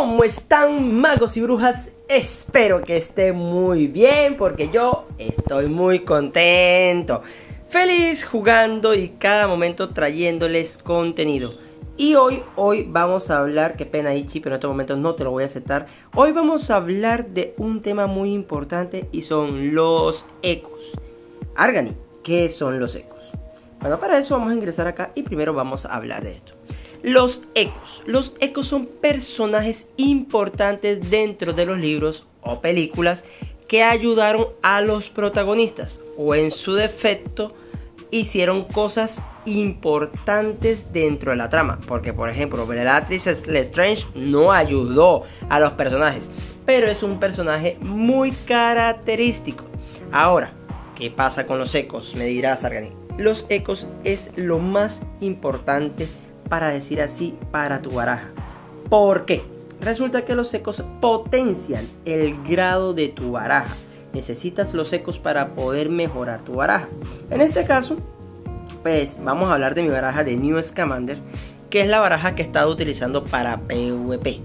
¿Cómo están magos y brujas? Espero que estén muy bien porque yo estoy muy contento. Feliz jugando y cada momento trayéndoles contenido. Y hoy, hoy vamos a hablar, qué pena Ichi, pero en estos momentos no te lo voy a aceptar. Hoy vamos a hablar de un tema muy importante y son los ecos. Argani, ¿qué son los ecos? Bueno, para eso vamos a ingresar acá y primero vamos a hablar de esto. Los ecos. Los ecos son personajes importantes dentro de los libros o películas que ayudaron a los protagonistas o en su defecto hicieron cosas importantes dentro de la trama. Porque por ejemplo, Bellatrix Lestrange no ayudó a los personajes, pero es un personaje muy característico. Ahora, ¿qué pasa con los ecos? Me dirás, Argani. Los ecos es lo más importante para decir así, para tu baraja. ¿Por qué? Resulta que los ecos potencian el grado de tu baraja. Necesitas los ecos para poder mejorar tu baraja. En este caso, pues vamos a hablar de mi baraja de New Scamander, que es la baraja que he estado utilizando para PvP.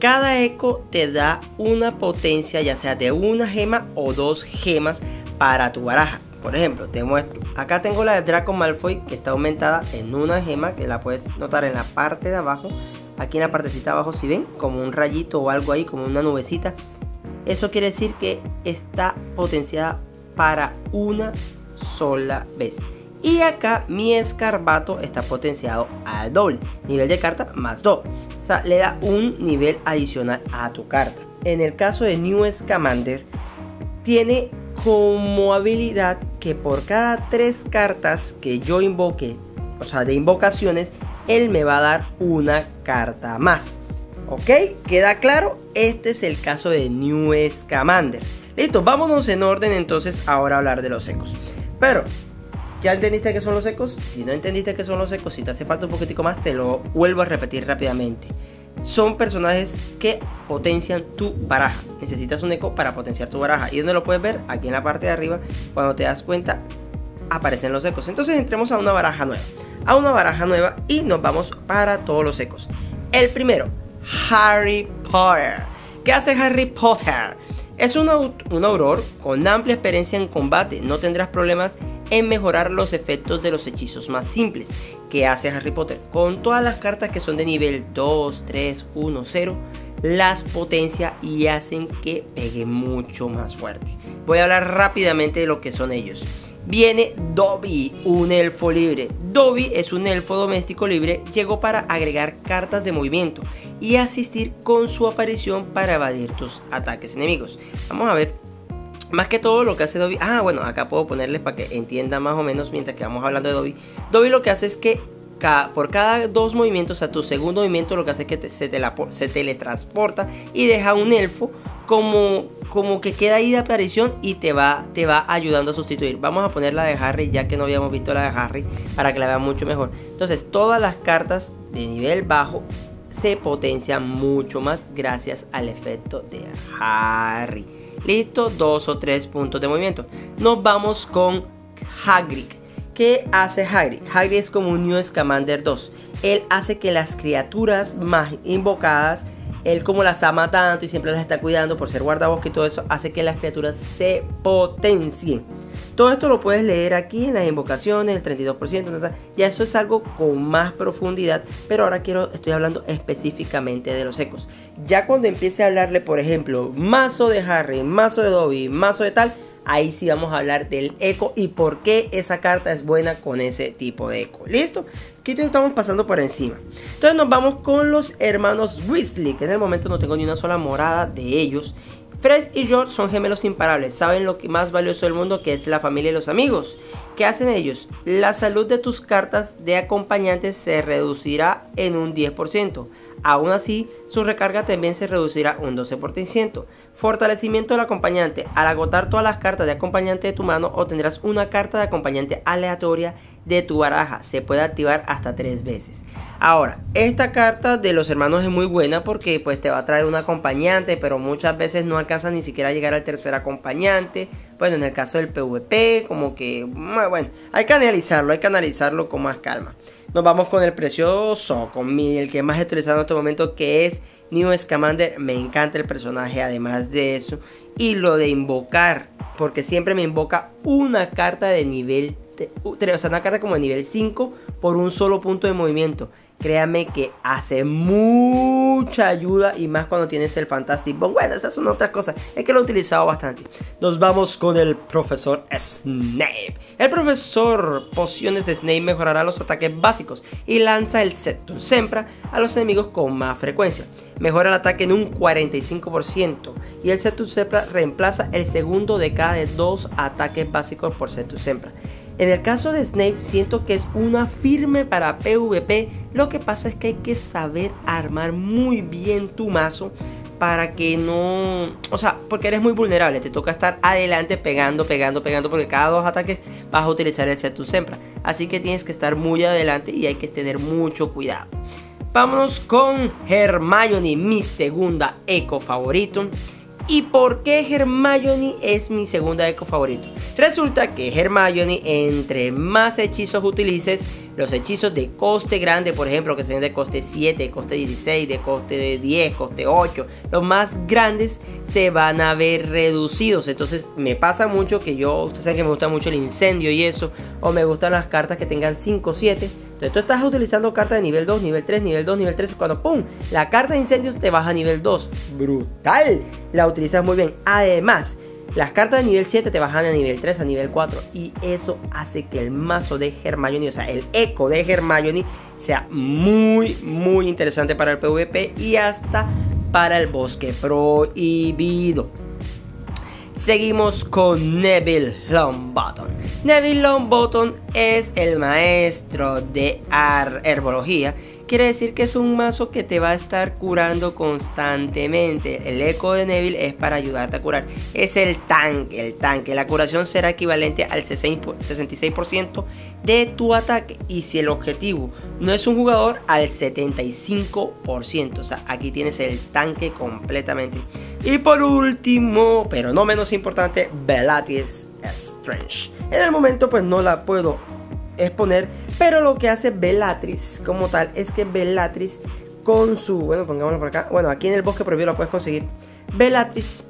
Cada eco te da una potencia, ya sea de una gema o dos gemas para tu baraja. Por ejemplo, te muestro. Acá tengo la de Draco Malfoy que está aumentada en una gema que la puedes notar en la parte de abajo. Aquí en la partecita de abajo, si ven, como un rayito o algo ahí, como una nubecita. Eso quiere decir que está potenciada para una sola vez. Y acá mi escarbato está potenciado al doble. Nivel de carta más 2. O sea, le da un nivel adicional a tu carta. En el caso de New Scamander, tiene como habilidad que por cada tres cartas que yo invoque, o sea, de invocaciones, él me va a dar una carta más. ¿Ok? ¿Queda claro? Este es el caso de New Scamander. Listo, vámonos en orden entonces ahora a hablar de los ecos. Pero, ¿ya entendiste qué son los ecos? Si no entendiste qué son los ecos, si te hace falta un poquitico más, te lo vuelvo a repetir rápidamente son personajes que potencian tu baraja. Necesitas un eco para potenciar tu baraja. ¿Y donde lo puedes ver? Aquí en la parte de arriba, cuando te das cuenta, aparecen los ecos. Entonces entremos a una baraja nueva. A una baraja nueva y nos vamos para todos los ecos. El primero, Harry Potter. ¿Qué hace Harry Potter? Es un, un auror con amplia experiencia en combate. No tendrás problemas en mejorar los efectos de los hechizos más simples que hace Harry Potter. Con todas las cartas que son de nivel 2, 3, 1, 0, las potencia y hacen que pegue mucho más fuerte. Voy a hablar rápidamente de lo que son ellos. Viene Dobby, un elfo libre. Dobby es un elfo doméstico libre, llegó para agregar cartas de movimiento y asistir con su aparición para evadir tus ataques enemigos. Vamos a ver más que todo lo que hace Dobby. Ah, bueno, acá puedo ponerles para que entiendan más o menos mientras que vamos hablando de Dobby. Dobby lo que hace es que por cada dos movimientos, a tu segundo movimiento, lo que hace es que se, te se teletransporta y deja un elfo como, como que queda ahí de aparición y te va, te va ayudando a sustituir. Vamos a poner la de Harry, ya que no habíamos visto la de Harry, para que la vean mucho mejor. Entonces, todas las cartas de nivel bajo se potencian mucho más gracias al efecto de Harry. Listo, dos o tres puntos de movimiento. Nos vamos con Hagrid. ¿Qué hace Hagrid? Hagrid es como un New Scamander 2. Él hace que las criaturas más invocadas, él como las ama tanto y siempre las está cuidando por ser guardabosque y todo eso, hace que las criaturas se potencien. Todo esto lo puedes leer aquí en las invocaciones, el 32%, y eso es algo con más profundidad, pero ahora quiero, estoy hablando específicamente de los ecos. Ya cuando empiece a hablarle, por ejemplo, mazo de Harry, mazo de Dobby, mazo de tal, ahí sí vamos a hablar del eco y por qué esa carta es buena con ese tipo de eco. ¿Listo? Aquí estamos pasando por encima. Entonces nos vamos con los hermanos Weasley, que en el momento no tengo ni una sola morada de ellos. Fred y George son gemelos imparables, saben lo que más valioso del mundo que es la familia y los amigos. ¿Qué hacen ellos? La salud de tus cartas de acompañantes se reducirá en un 10%. Aún así, su recarga también se reducirá un 12%. Fortalecimiento del acompañante. Al agotar todas las cartas de acompañante de tu mano, obtendrás una carta de acompañante aleatoria de tu baraja. Se puede activar hasta 3 veces. Ahora, esta carta de los hermanos es muy buena porque pues te va a traer un acompañante, pero muchas veces no alcanza ni siquiera a llegar al tercer acompañante. Bueno, en el caso del PvP, como que, bueno, hay que analizarlo, hay que analizarlo con más calma. Nos vamos con el precioso, con mi, el que más he utilizado en este momento, que es New Scamander. Me encanta el personaje, además de eso. Y lo de invocar, porque siempre me invoca una carta de nivel 3, o sea, una carta como de nivel 5 por un solo punto de movimiento. Créame que hace mucha ayuda y más cuando tienes el Fantastic Bomb. Bueno, esas son otras cosas. Es que lo he utilizado bastante. Nos vamos con el profesor Snape. El profesor Pociones de Snape mejorará los ataques básicos y lanza el Septum Sempra a los enemigos con más frecuencia. Mejora el ataque en un 45% y el Septum Sempra reemplaza el segundo de cada dos ataques básicos por Septum Sempra. En el caso de Snape siento que es una firme para PvP, lo que pasa es que hay que saber armar muy bien tu mazo para que no, o sea, porque eres muy vulnerable, te toca estar adelante pegando, pegando, pegando, porque cada dos ataques vas a utilizar el Setu Sempra, así que tienes que estar muy adelante y hay que tener mucho cuidado. Vámonos con Hermione, mi segunda eco favorito. ¿Y por qué Hermione es mi segunda eco favorito? Resulta que Hermione, entre más hechizos utilices, los hechizos de coste grande, por ejemplo, que sean de coste 7, coste 16, de coste 10, coste 8, los más grandes se van a ver reducidos. Entonces me pasa mucho que yo, ustedes saben que me gusta mucho el incendio y eso, o me gustan las cartas que tengan 5, 7. Entonces tú estás utilizando cartas de nivel 2, nivel 3, nivel 2, nivel 3, cuando ¡pum! La carta de incendios te baja a nivel 2. ¡Brutal! La utilizas muy bien. Además, las cartas de nivel 7 te bajan a nivel 3, a nivel 4. Y eso hace que el mazo de Hermione, o sea, el eco de Hermione, sea muy, muy interesante para el PvP y hasta para el bosque prohibido. Seguimos con Neville Longbottom. Neville Longbottom es el maestro de herbología quiere decir que es un mazo que te va a estar curando constantemente. El eco de Neville es para ayudarte a curar. Es el tanque, el tanque. La curación será equivalente al 66% de tu ataque. Y si el objetivo no es un jugador, al 75%. O sea, aquí tienes el tanque completamente. Y por último, pero no menos importante, Bellatrix Strange. En el momento pues no la puedo exponer pero lo que hace Bellatrix como tal es que Bellatrix con su... Bueno, pongámoslo por acá. Bueno, aquí en el bosque prohibido lo puedes conseguir. Bellatrix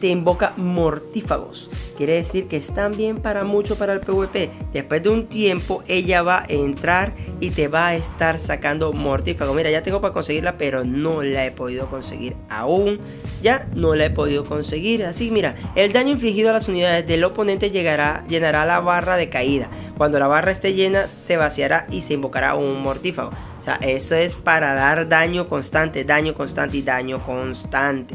te invoca mortífagos. Quiere decir que están bien para mucho para el PvP. Después de un tiempo ella va a entrar y te va a estar sacando mortífago. Mira, ya tengo para conseguirla, pero no la he podido conseguir aún. Ya no la he podido conseguir. Así, mira, el daño infligido a las unidades del oponente llegará, llenará la barra de caída. Cuando la barra esté llena, se vaciará y se invocará un mortífago. O sea, eso es para dar daño constante, daño constante y daño constante.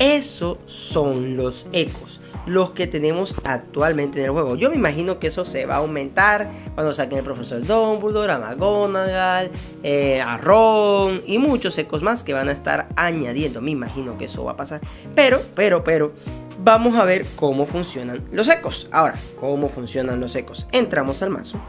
Esos son los ecos, los que tenemos actualmente en el juego. Yo me imagino que eso se va a aumentar cuando saquen el profesor Dumbledore, a McGonagall, eh, a Ron y muchos ecos más que van a estar añadiendo. Me imagino que eso va a pasar. Pero, pero, pero, vamos a ver cómo funcionan los ecos. Ahora, ¿cómo funcionan los ecos? Entramos al mazo.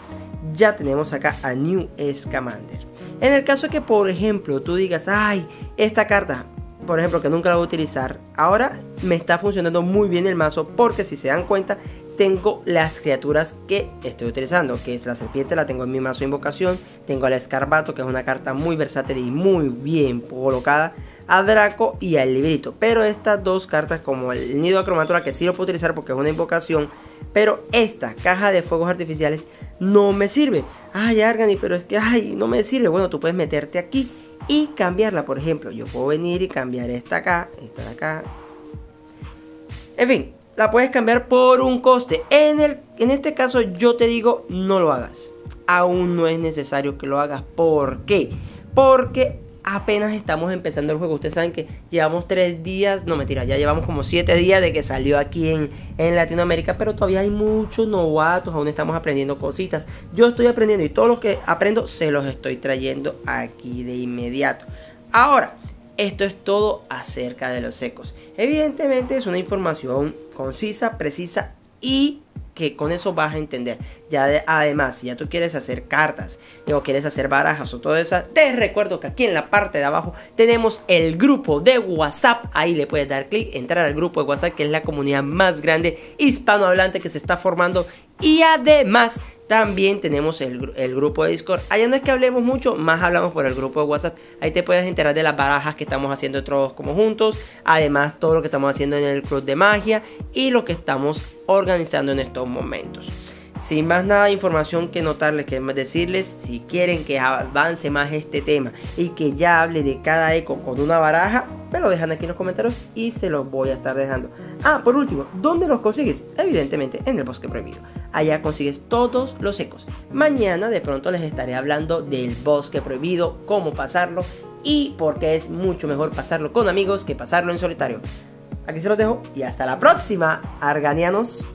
Ya tenemos acá a New Scamander. En el caso que, por ejemplo, tú digas, ay, esta carta por ejemplo, que nunca la voy a utilizar, ahora me está funcionando muy bien el mazo porque si se dan cuenta, tengo las criaturas que estoy utilizando, que es la serpiente, la tengo en mi mazo de invocación, tengo al escarbato, que es una carta muy versátil y muy bien colocada, a Draco y al librito, pero estas dos cartas como el nido de cromatura que sí lo puedo utilizar porque es una invocación, pero esta caja de fuegos artificiales no me sirve. Ay, Argani, pero es que ay, no me sirve. Bueno, tú puedes meterte aquí y cambiarla. Por ejemplo, yo puedo venir y cambiar esta acá, esta de acá. En fin, la puedes cambiar por un coste. En, el, en este caso yo te digo, no lo hagas. Aún no es necesario que lo hagas. ¿Por qué? Porque apenas estamos empezando el juego. Ustedes saben que llevamos tres días, no mentira, ya llevamos como siete días de que salió aquí en, en, Latinoamérica, pero todavía hay muchos novatos, aún estamos aprendiendo cositas. Yo estoy aprendiendo y todos los que aprendo se los estoy trayendo aquí de inmediato. Ahora, esto es todo acerca de los ecos. Evidentemente es una información concisa, precisa y que con eso vas a entender. Ya además, si ya tú quieres hacer cartas o quieres hacer barajas o todo eso, te recuerdo que aquí en la parte de abajo tenemos el grupo de WhatsApp. Ahí le puedes dar clic, entrar al grupo de WhatsApp, que es la comunidad más grande hispanohablante que se está formando. Y además También tenemos el, grupo de Discord. Allá no es que hablemos mucho, más hablamos por el grupo de WhatsApp. Ahí te puedes enterar de las barajas que estamos haciendo todos como juntos. Además, todo lo que estamos haciendo en el club de magia y lo que estamos organizando en estos momentos. Sin más nada de información que notarles, que decirles, si quieren que avance más este tema y que ya hable de cada eco con una baraja, me lo dejan aquí en los comentarios y se los voy a estar dejando. Ah, por último, ¿dónde los consigues? Evidentemente en el bosque prohibido. Allá consigues todos los ecos. Mañana de pronto les estaré hablando del bosque prohibido, cómo pasarlo y por qué es mucho mejor pasarlo con amigos que pasarlo en solitario. Aquí se los dejo y hasta la próxima, arganianos.